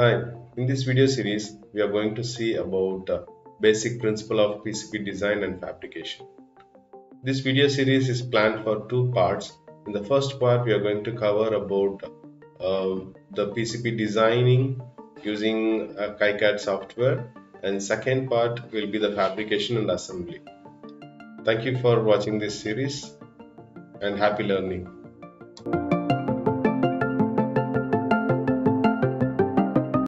Hi, in this video series, we are going to see about the basic principle of PCB design and fabrication. This video series is planned for two parts. In the first part, we are going to cover about uh, the PCB designing using a KiCad software and second part will be the fabrication and assembly. Thank you for watching this series and happy learning.